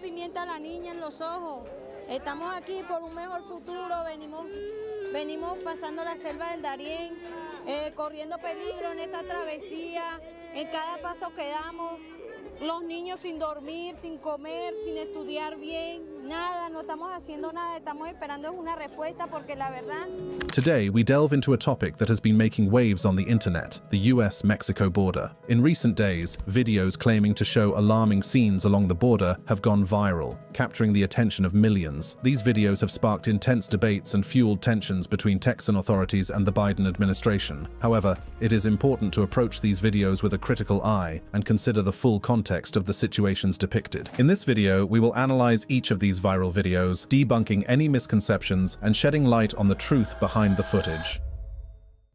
pimienta a la niña en los ojos. Estamos aquí por un mejor futuro, venimos, venimos pasando la selva del Darién, eh, corriendo peligro en esta travesía, en cada paso que damos, los niños sin dormir, sin comer, sin estudiar bien, nada, no estamos haciendo nada, estamos esperando una respuesta porque la verdad... Today, we delve into a topic that has been making waves on the internet, the US-Mexico border. In recent days, videos claiming to show alarming scenes along the border have gone viral, capturing the attention of millions. These videos have sparked intense debates and fueled tensions between Texan authorities and the Biden administration. However, it is important to approach these videos with a critical eye and consider the full context of the situations depicted. In this video, we will analyze each of these viral videos, debunking any misconceptions and shedding light on the truth behind the footage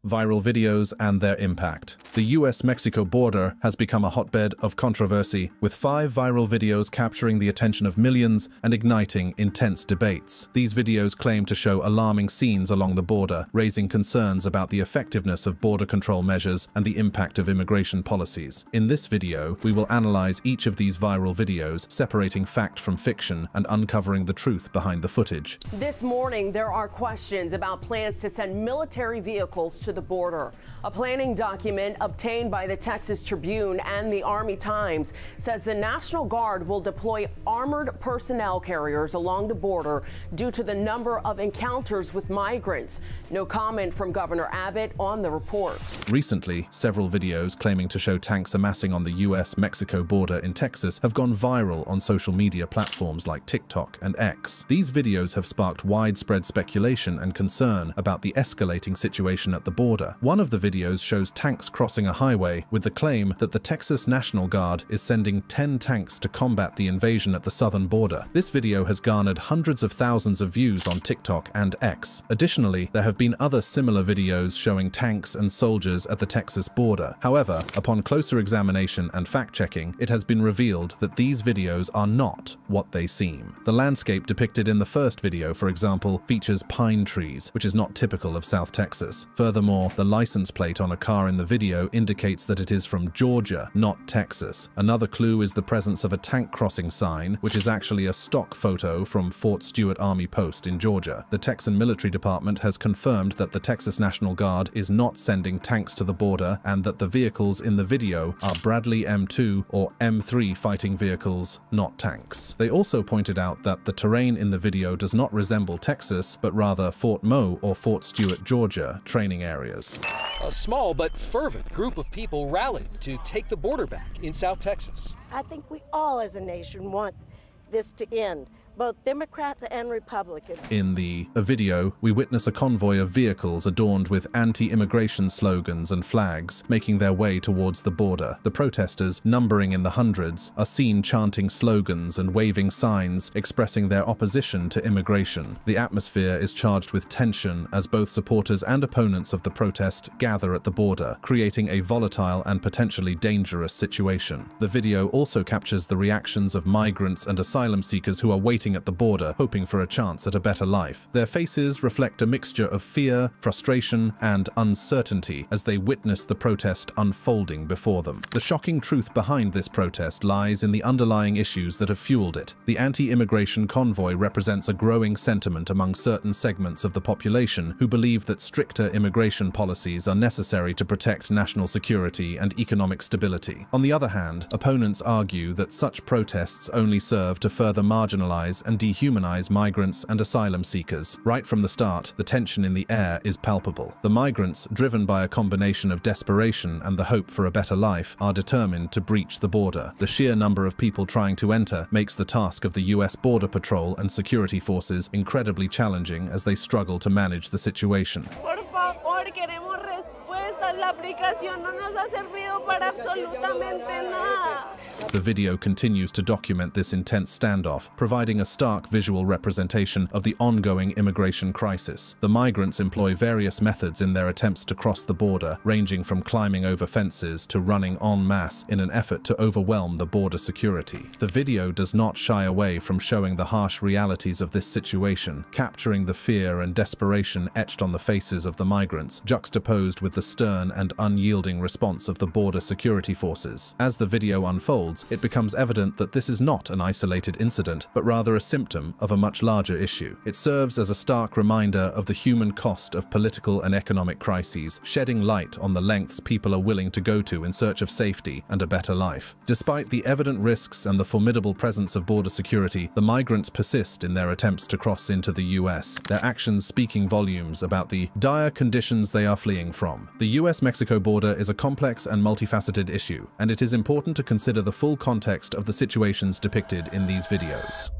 viral videos and their impact. The US-Mexico border has become a hotbed of controversy, with five viral videos capturing the attention of millions and igniting intense debates. These videos claim to show alarming scenes along the border, raising concerns about the effectiveness of border control measures and the impact of immigration policies. In this video, we will analyze each of these viral videos, separating fact from fiction and uncovering the truth behind the footage. This morning, there are questions about plans to send military vehicles to the border. A planning document obtained by the Texas Tribune and the Army Times says the National Guard will deploy armored personnel carriers along the border due to the number of encounters with migrants. No comment from Governor Abbott on the report. Recently, several videos claiming to show tanks amassing on the US-Mexico border in Texas have gone viral on social media platforms like TikTok and X. These videos have sparked widespread speculation and concern about the escalating situation at the border. One of the videos shows tanks crossing a highway with the claim that the Texas National Guard is sending 10 tanks to combat the invasion at the southern border. This video has garnered hundreds of thousands of views on TikTok and X. Additionally, there have been other similar videos showing tanks and soldiers at the Texas border. However, upon closer examination and fact-checking, it has been revealed that these videos are not what they seem. The landscape depicted in the first video, for example, features pine trees, which is not typical of South Texas. Furthermore, the license plate on a car in the video indicates that it is from Georgia, not Texas. Another clue is the presence of a tank crossing sign, which is actually a stock photo from Fort Stewart Army Post in Georgia. The Texan Military Department has confirmed that the Texas National Guard is not sending tanks to the border and that the vehicles in the video are Bradley M2 or M3 fighting vehicles, not tanks. They also pointed out that the terrain in the video does not resemble Texas, but rather Fort Moore or Fort Stewart, Georgia training areas. A small but fervent group of people rallied to take the border back in South Texas. I think we all as a nation want this to end both Democrats and Republicans. In the video, we witness a convoy of vehicles adorned with anti-immigration slogans and flags making their way towards the border. The protesters, numbering in the hundreds, are seen chanting slogans and waving signs expressing their opposition to immigration. The atmosphere is charged with tension as both supporters and opponents of the protest gather at the border, creating a volatile and potentially dangerous situation. The video also captures the reactions of migrants and asylum seekers who are waiting waiting at the border, hoping for a chance at a better life. Their faces reflect a mixture of fear, frustration, and uncertainty as they witness the protest unfolding before them. The shocking truth behind this protest lies in the underlying issues that have fueled it. The anti-immigration convoy represents a growing sentiment among certain segments of the population who believe that stricter immigration policies are necessary to protect national security and economic stability. On the other hand, opponents argue that such protests only serve to further marginalize and dehumanize migrants and asylum seekers. Right from the start, the tension in the air is palpable. The migrants, driven by a combination of desperation and the hope for a better life, are determined to breach the border. The sheer number of people trying to enter makes the task of the US Border Patrol and security forces incredibly challenging as they struggle to manage the situation. The video continues to document this intense standoff, providing a stark visual representation of the ongoing immigration crisis. The migrants employ various methods in their attempts to cross the border, ranging from climbing over fences to running en masse in an effort to overwhelm the border security. The video does not shy away from showing the harsh realities of this situation, capturing the fear and desperation etched on the faces of the migrants, juxtaposed with the stern stern and unyielding response of the border security forces. As the video unfolds, it becomes evident that this is not an isolated incident, but rather a symptom of a much larger issue. It serves as a stark reminder of the human cost of political and economic crises, shedding light on the lengths people are willing to go to in search of safety and a better life. Despite the evident risks and the formidable presence of border security, the migrants persist in their attempts to cross into the US, their actions speaking volumes about the dire conditions they are fleeing from. The US-Mexico border is a complex and multifaceted issue, and it is important to consider the full context of the situations depicted in these videos.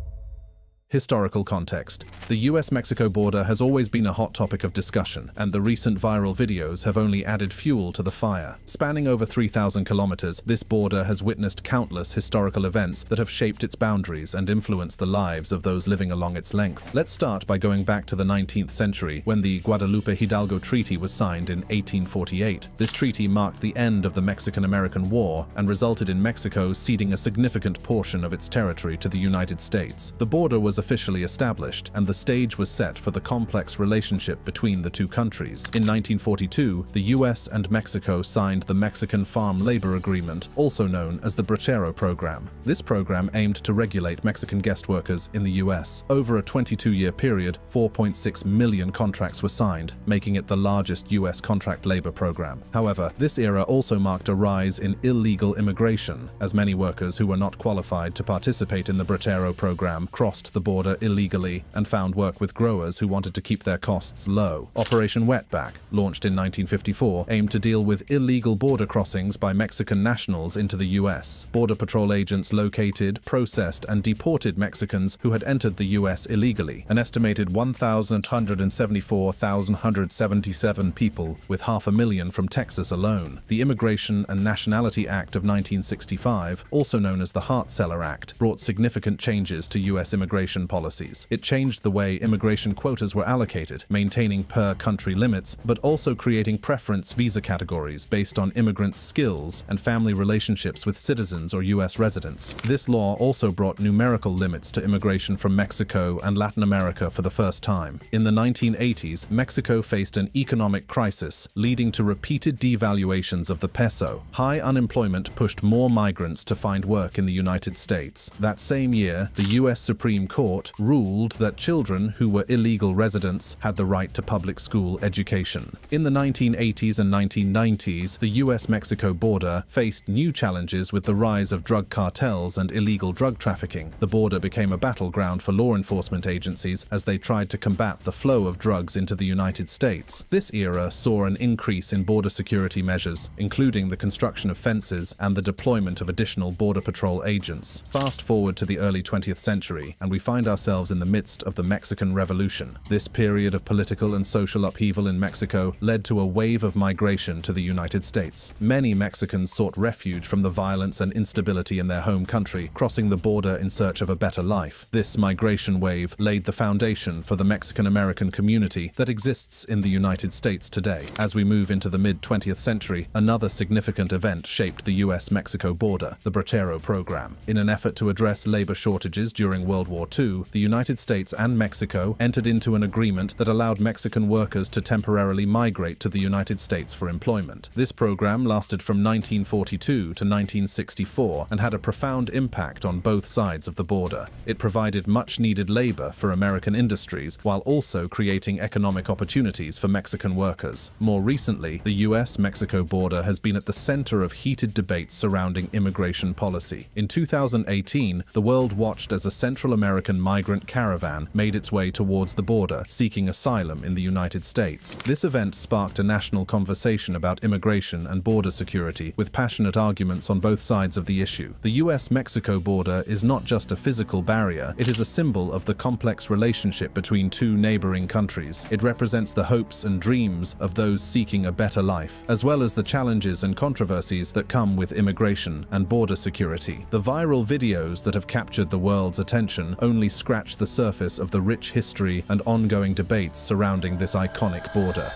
Historical context. The US-Mexico border has always been a hot topic of discussion, and the recent viral videos have only added fuel to the fire. Spanning over 3,000 kilometers, this border has witnessed countless historical events that have shaped its boundaries and influenced the lives of those living along its length. Let's start by going back to the 19th century, when the Guadalupe Hidalgo Treaty was signed in 1848. This treaty marked the end of the Mexican-American War and resulted in Mexico ceding a significant portion of its territory to the United States. The border was officially established, and the stage was set for the complex relationship between the two countries. In 1942, the US and Mexico signed the Mexican Farm Labor Agreement, also known as the Bracero Program. This program aimed to regulate Mexican guest workers in the US. Over a 22-year period, 4.6 million contracts were signed, making it the largest US contract labor program. However, this era also marked a rise in illegal immigration, as many workers who were not qualified to participate in the Bracero program crossed the border border illegally and found work with growers who wanted to keep their costs low. Operation Wetback, launched in 1954, aimed to deal with illegal border crossings by Mexican nationals into the US. Border Patrol agents located, processed, and deported Mexicans who had entered the US illegally, an estimated 1,174,177 people, with half a million from Texas alone. The Immigration and Nationality Act of 1965, also known as the Hart-Celler Act, brought significant changes to US immigration policies. It changed the way immigration quotas were allocated, maintaining per-country limits, but also creating preference visa categories based on immigrants' skills and family relationships with citizens or U.S. residents. This law also brought numerical limits to immigration from Mexico and Latin America for the first time. In the 1980s, Mexico faced an economic crisis, leading to repeated devaluations of the peso. High unemployment pushed more migrants to find work in the United States. That same year, the U.S. Supreme Court ruled that children who were illegal residents had the right to public school education. In the 1980s and 1990s, the US-Mexico border faced new challenges with the rise of drug cartels and illegal drug trafficking. The border became a battleground for law enforcement agencies as they tried to combat the flow of drugs into the United States. This era saw an increase in border security measures, including the construction of fences and the deployment of additional Border Patrol agents. Fast forward to the early 20th century, and we find ourselves in the midst of the Mexican Revolution. This period of political and social upheaval in Mexico led to a wave of migration to the United States. Many Mexicans sought refuge from the violence and instability in their home country, crossing the border in search of a better life. This migration wave laid the foundation for the Mexican-American community that exists in the United States today. As we move into the mid-20th century, another significant event shaped the US-Mexico border, the Bracero program. In an effort to address labor shortages during World War II, the United States and Mexico entered into an agreement that allowed Mexican workers to temporarily migrate to the United States for employment. This program lasted from 1942 to 1964 and had a profound impact on both sides of the border. It provided much-needed labor for American industries while also creating economic opportunities for Mexican workers. More recently, the US-Mexico border has been at the center of heated debates surrounding immigration policy. In 2018, the world watched as a Central American migrant caravan made its way towards the border, seeking asylum in the United States. This event sparked a national conversation about immigration and border security, with passionate arguments on both sides of the issue. The US-Mexico border is not just a physical barrier, it is a symbol of the complex relationship between two neighboring countries. It represents the hopes and dreams of those seeking a better life, as well as the challenges and controversies that come with immigration and border security. The viral videos that have captured the world's attention only scratch the surface of the rich history and ongoing debates surrounding this iconic border.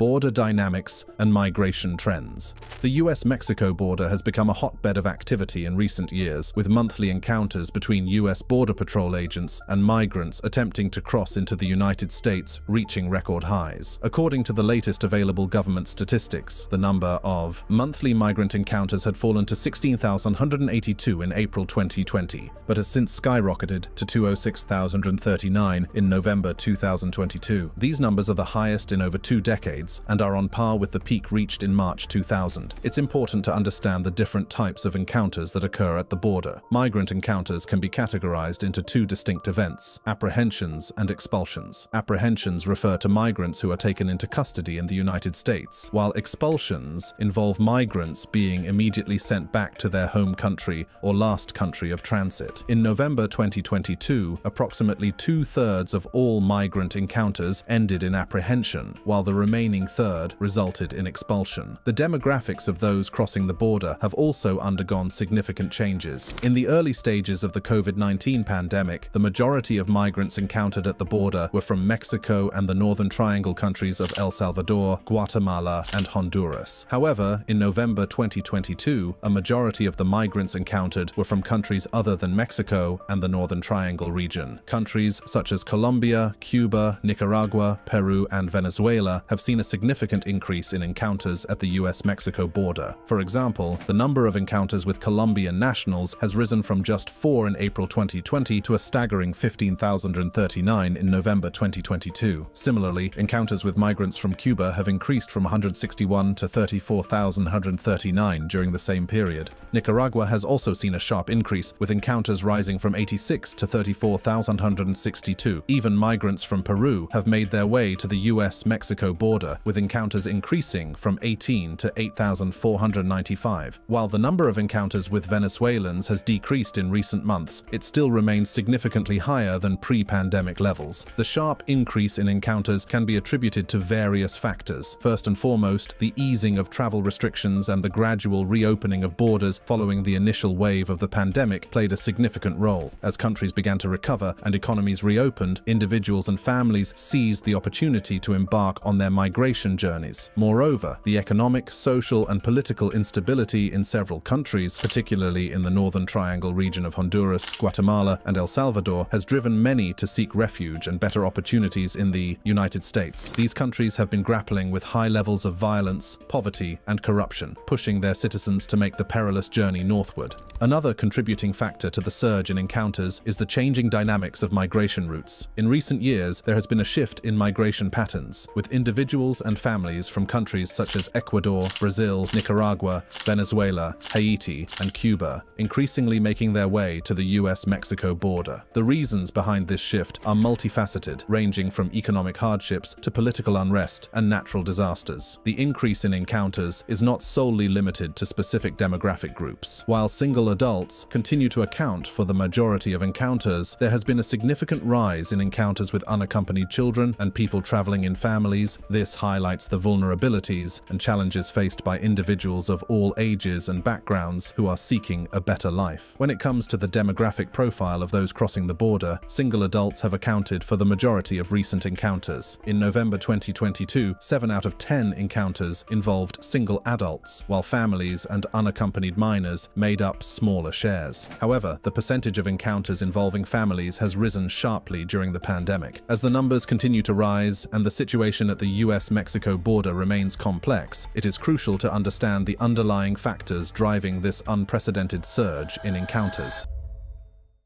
Border dynamics, and migration trends. The US-Mexico border has become a hotbed of activity in recent years, with monthly encounters between US Border Patrol agents and migrants attempting to cross into the United States reaching record highs. According to the latest available government statistics, the number of monthly migrant encounters had fallen to 16,182 in April 2020, but has since skyrocketed to 206,039 in November 2022. These numbers are the highest in over two decades and are on par with the peak reached in March 2000. It's important to understand the different types of encounters that occur at the border. Migrant encounters can be categorized into two distinct events, apprehensions and expulsions. Apprehensions refer to migrants who are taken into custody in the United States, while expulsions involve migrants being immediately sent back to their home country or last country of transit. In November 2022, approximately two-thirds of all migrant encounters ended in apprehension, while the remaining third resulted in expulsion. The demographics of those crossing the border have also undergone significant changes. In the early stages of the COVID-19 pandemic, the majority of migrants encountered at the border were from Mexico and the Northern Triangle countries of El Salvador, Guatemala, and Honduras. However, in November 2022, a majority of the migrants encountered were from countries other than Mexico and the Northern Triangle region. Countries such as Colombia, Cuba, Nicaragua, Peru, and Venezuela have seen a significant increase in encounters at the US-Mexico border. For example, the number of encounters with Colombian nationals has risen from just four in April 2020 to a staggering 15,039 in November 2022. Similarly, encounters with migrants from Cuba have increased from 161 to 34,139 during the same period. Nicaragua has also seen a sharp increase, with encounters rising from 86 to 34,162. Even migrants from Peru have made their way to the US-Mexico border, with encounters increasing from 18 to 8,495. While the number of encounters with Venezuelans has decreased in recent months, it still remains significantly higher than pre-pandemic levels. The sharp increase in encounters can be attributed to various factors. First and foremost, the easing of travel restrictions and the gradual reopening of borders following the initial wave of the pandemic played a significant role. As countries began to recover and economies reopened, individuals and families seized the opportunity to embark on their migration journeys. Moreover, the economic, social, and political instability in several countries, particularly in the Northern Triangle region of Honduras, Guatemala, and El Salvador, has driven many to seek refuge and better opportunities in the United States. These countries have been grappling with high levels of violence, poverty, and corruption, pushing their citizens to make the perilous journey northward. Another contributing factor to the surge in encounters is the changing dynamics of migration routes. In recent years, there has been a shift in migration patterns, with individuals and families from countries such as Ecuador, Brazil, Nicaragua, Venezuela, Haiti, and Cuba increasingly making their way to the US-Mexico border. The reasons behind this shift are multifaceted, ranging from economic hardships to political unrest and natural disasters. The increase in encounters is not solely limited to specific demographic groups. While single adults continue to account for the majority of encounters, there has been a significant rise in encounters with unaccompanied children and people traveling in families. This highlights the vulnerabilities and challenges faced by individuals of all ages and backgrounds who are seeking a better life. When it comes to the demographic profile of those crossing the border, single adults have accounted for the majority of recent encounters. In November 2022, 7 out of 10 encounters involved single adults, while families and unaccompanied minors made up smaller shares. However, the percentage of encounters involving families has risen sharply during the pandemic. As the numbers continue to rise and the situation at the US-Mexico border remains complex, it is crucial to understand the underlying factors driving this unprecedented surge in encounters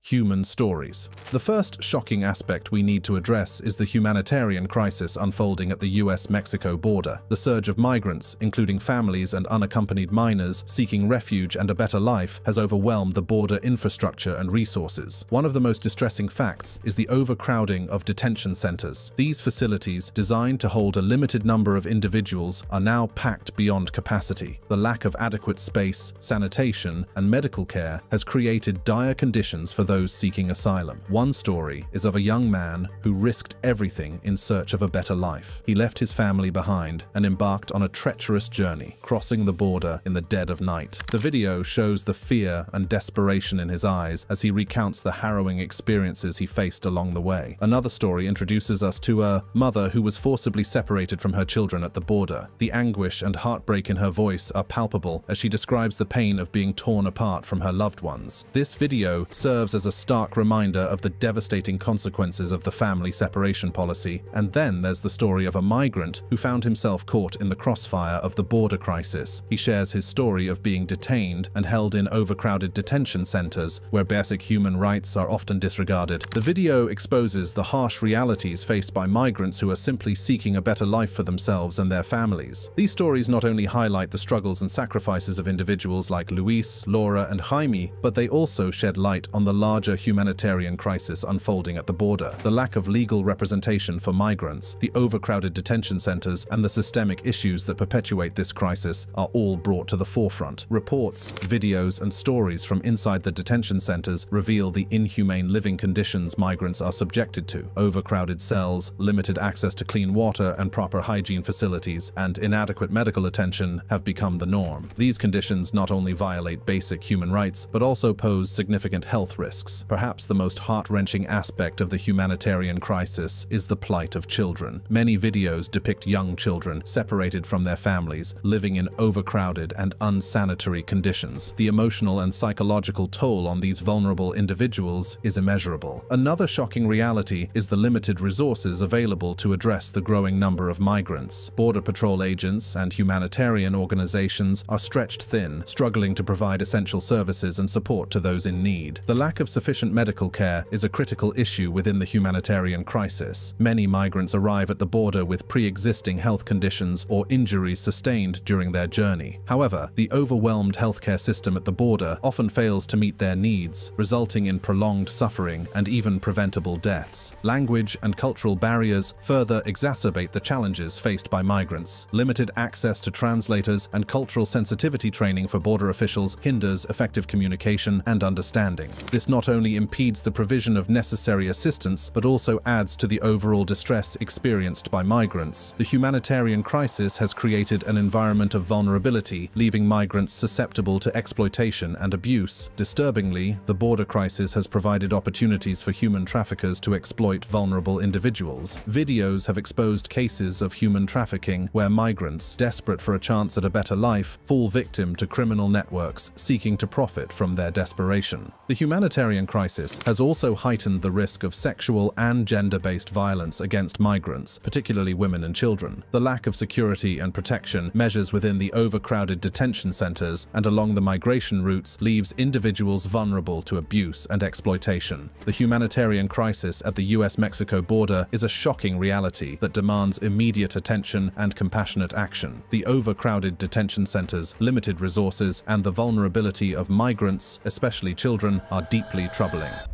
human stories. The first shocking aspect we need to address is the humanitarian crisis unfolding at the US-Mexico border. The surge of migrants, including families and unaccompanied minors seeking refuge and a better life, has overwhelmed the border infrastructure and resources. One of the most distressing facts is the overcrowding of detention centers. These facilities, designed to hold a limited number of individuals, are now packed beyond capacity. The lack of adequate space, sanitation, and medical care has created dire conditions for those those seeking asylum. One story is of a young man who risked everything in search of a better life. He left his family behind and embarked on a treacherous journey, crossing the border in the dead of night. The video shows the fear and desperation in his eyes as he recounts the harrowing experiences he faced along the way. Another story introduces us to a mother who was forcibly separated from her children at the border. The anguish and heartbreak in her voice are palpable as she describes the pain of being torn apart from her loved ones. This video serves as a stark reminder of the devastating consequences of the family separation policy. And then there's the story of a migrant who found himself caught in the crossfire of the border crisis. He shares his story of being detained and held in overcrowded detention centers where basic human rights are often disregarded. The video exposes the harsh realities faced by migrants who are simply seeking a better life for themselves and their families. These stories not only highlight the struggles and sacrifices of individuals like Luis, Laura, and Jaime, but they also shed light on the larger humanitarian crisis unfolding at the border. The lack of legal representation for migrants, the overcrowded detention centers, and the systemic issues that perpetuate this crisis are all brought to the forefront. Reports, videos, and stories from inside the detention centers reveal the inhumane living conditions migrants are subjected to. Overcrowded cells, limited access to clean water and proper hygiene facilities, and inadequate medical attention have become the norm. These conditions not only violate basic human rights, but also pose significant health risks. Perhaps the most heart-wrenching aspect of the humanitarian crisis is the plight of children. Many videos depict young children separated from their families, living in overcrowded and unsanitary conditions. The emotional and psychological toll on these vulnerable individuals is immeasurable. Another shocking reality is the limited resources available to address the growing number of migrants. Border Patrol agents and humanitarian organizations are stretched thin, struggling to provide essential services and support to those in need. The lack of sufficient medical care is a critical issue within the humanitarian crisis. Many migrants arrive at the border with pre-existing health conditions or injuries sustained during their journey. However, the overwhelmed healthcare system at the border often fails to meet their needs, resulting in prolonged suffering and even preventable deaths. Language and cultural barriers further exacerbate the challenges faced by migrants. Limited access to translators and cultural sensitivity training for border officials hinders effective communication and understanding. This not only impedes the provision of necessary assistance, but also adds to the overall distress experienced by migrants. The humanitarian crisis has created an environment of vulnerability, leaving migrants susceptible to exploitation and abuse. Disturbingly, the border crisis has provided opportunities for human traffickers to exploit vulnerable individuals. Videos have exposed cases of human trafficking where migrants, desperate for a chance at a better life, fall victim to criminal networks seeking to profit from their desperation. The humanitarian crisis has also heightened the risk of sexual and gender-based violence against migrants, particularly women and children. The lack of security and protection measures within the overcrowded detention centers and along the migration routes leaves individuals vulnerable to abuse and exploitation. The humanitarian crisis at the US-Mexico border is a shocking reality that demands immediate attention and compassionate action. The overcrowded detention centers, limited resources, and the vulnerability of migrants, especially children, are deeply troubling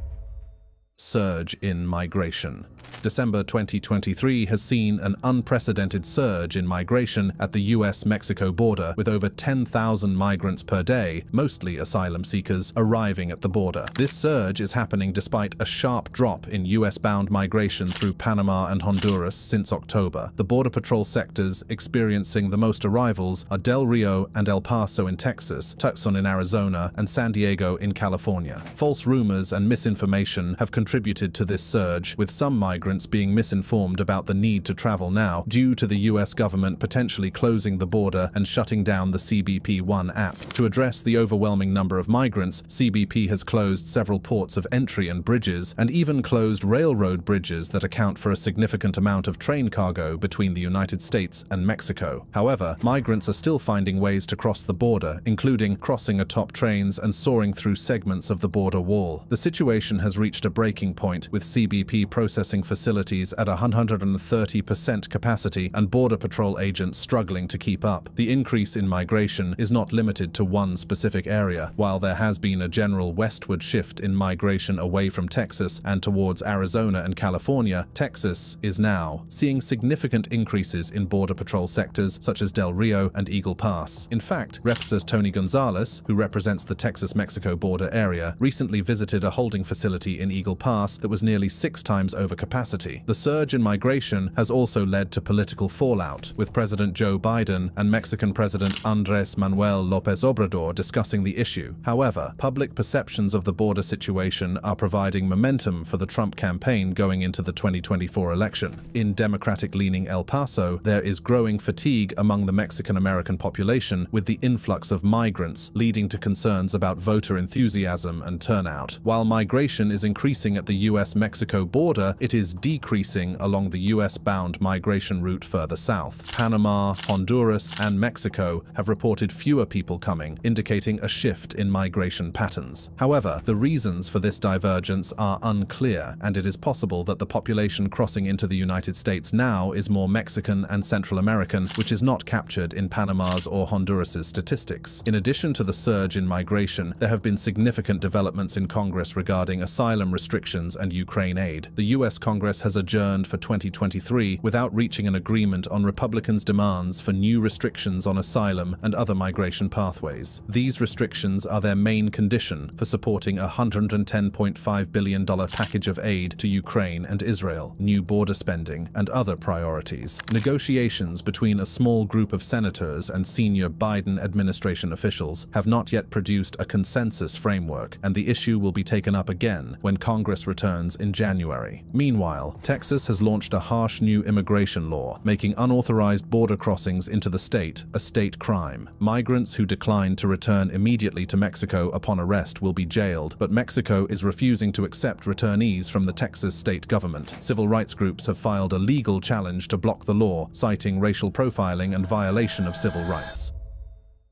surge in migration. December 2023 has seen an unprecedented surge in migration at the US-Mexico border, with over 10,000 migrants per day, mostly asylum seekers, arriving at the border. This surge is happening despite a sharp drop in US-bound migration through Panama and Honduras since October. The Border Patrol sectors experiencing the most arrivals are Del Rio and El Paso in Texas, Tucson in Arizona, and San Diego in California. False rumors and misinformation have contributed to this surge, with some migrants being misinformed about the need to travel now due to the US government potentially closing the border and shutting down the CBP One app. To address the overwhelming number of migrants, CBP has closed several ports of entry and bridges, and even closed railroad bridges that account for a significant amount of train cargo between the United States and Mexico. However, migrants are still finding ways to cross the border, including crossing atop trains and soaring through segments of the border wall. The situation has reached a breaking breaking point, with CBP processing facilities at 130% capacity and Border Patrol agents struggling to keep up. The increase in migration is not limited to one specific area. While there has been a general westward shift in migration away from Texas and towards Arizona and California, Texas is now seeing significant increases in Border Patrol sectors such as Del Rio and Eagle Pass. In fact, Representative Tony Gonzalez, who represents the Texas-Mexico border area, recently visited a holding facility in Eagle Pass that was nearly six times over capacity. The surge in migration has also led to political fallout, with President Joe Biden and Mexican President Andrés Manuel López Obrador discussing the issue. However, public perceptions of the border situation are providing momentum for the Trump campaign going into the 2024 election. In Democratic-leaning El Paso, there is growing fatigue among the Mexican-American population with the influx of migrants, leading to concerns about voter enthusiasm and turnout. While migration is increasing at the US-Mexico border, it is decreasing along the US-bound migration route further south. Panama, Honduras, and Mexico have reported fewer people coming, indicating a shift in migration patterns. However, the reasons for this divergence are unclear, and it is possible that the population crossing into the United States now is more Mexican and Central American, which is not captured in Panama's or Honduras's statistics. In addition to the surge in migration, there have been significant developments in Congress regarding asylum restrictions and Ukraine aid. The US Congress has adjourned for 2023 without reaching an agreement on Republicans' demands for new restrictions on asylum and other migration pathways. These restrictions are their main condition for supporting a $110.5 billion package of aid to Ukraine and Israel, new border spending, and other priorities. Negotiations between a small group of senators and senior Biden administration officials have not yet produced a consensus framework, and the issue will be taken up again when Congress returns in January. Meanwhile, Texas has launched a harsh new immigration law, making unauthorized border crossings into the state a state crime. Migrants who decline to return immediately to Mexico upon arrest will be jailed, but Mexico is refusing to accept returnees from the Texas state government. Civil rights groups have filed a legal challenge to block the law, citing racial profiling and violation of civil rights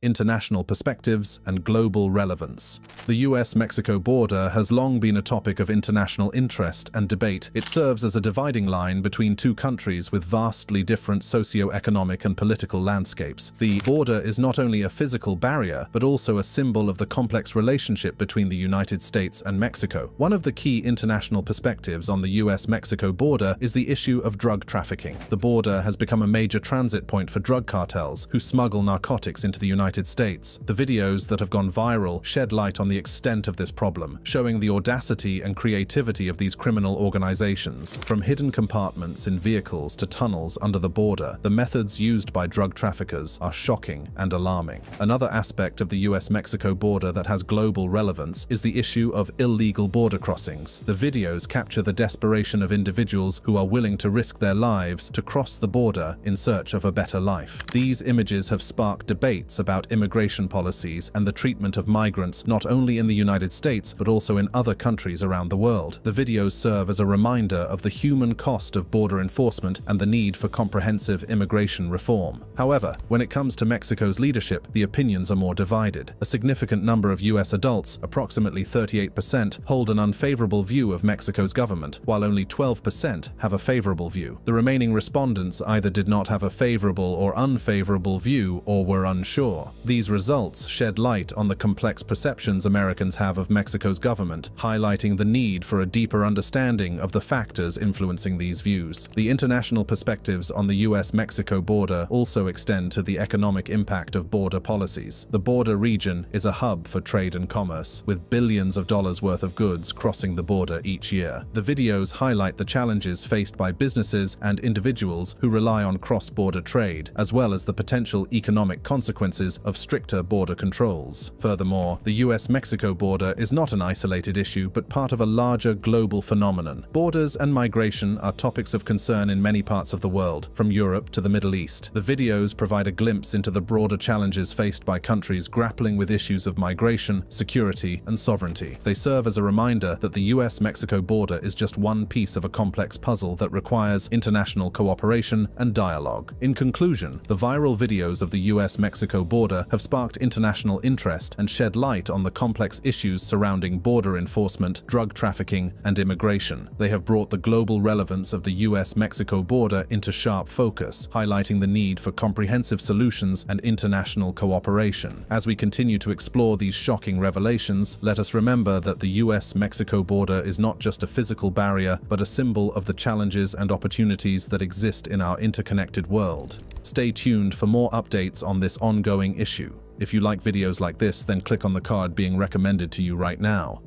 international perspectives, and global relevance. The US-Mexico border has long been a topic of international interest and debate. It serves as a dividing line between two countries with vastly different socio-economic and political landscapes. The border is not only a physical barrier, but also a symbol of the complex relationship between the United States and Mexico. One of the key international perspectives on the US-Mexico border is the issue of drug trafficking. The border has become a major transit point for drug cartels who smuggle narcotics into the United United States. The videos that have gone viral shed light on the extent of this problem, showing the audacity and creativity of these criminal organizations. From hidden compartments in vehicles to tunnels under the border, the methods used by drug traffickers are shocking and alarming. Another aspect of the US-Mexico border that has global relevance is the issue of illegal border crossings. The videos capture the desperation of individuals who are willing to risk their lives to cross the border in search of a better life. These images have sparked debates about about immigration policies and the treatment of migrants not only in the United States but also in other countries around the world. The videos serve as a reminder of the human cost of border enforcement and the need for comprehensive immigration reform. However, when it comes to Mexico's leadership, the opinions are more divided. A significant number of US adults, approximately 38%, hold an unfavorable view of Mexico's government, while only 12% have a favorable view. The remaining respondents either did not have a favorable or unfavorable view or were unsure. These results shed light on the complex perceptions Americans have of Mexico's government, highlighting the need for a deeper understanding of the factors influencing these views. The international perspectives on the US-Mexico border also extend to the economic impact of border policies. The border region is a hub for trade and commerce, with billions of dollars worth of goods crossing the border each year. The videos highlight the challenges faced by businesses and individuals who rely on cross-border trade, as well as the potential economic consequences of stricter border controls. Furthermore, the US-Mexico border is not an isolated issue but part of a larger global phenomenon. Borders and migration are topics of concern in many parts of the world, from Europe to the Middle East. The videos provide a glimpse into the broader challenges faced by countries grappling with issues of migration, security, and sovereignty. They serve as a reminder that the US-Mexico border is just one piece of a complex puzzle that requires international cooperation and dialogue. In conclusion, the viral videos of the US-Mexico border border have sparked international interest and shed light on the complex issues surrounding border enforcement, drug trafficking, and immigration. They have brought the global relevance of the US-Mexico border into sharp focus, highlighting the need for comprehensive solutions and international cooperation. As we continue to explore these shocking revelations, let us remember that the US-Mexico border is not just a physical barrier, but a symbol of the challenges and opportunities that exist in our interconnected world. Stay tuned for more updates on this ongoing issue. If you like videos like this, then click on the card being recommended to you right now.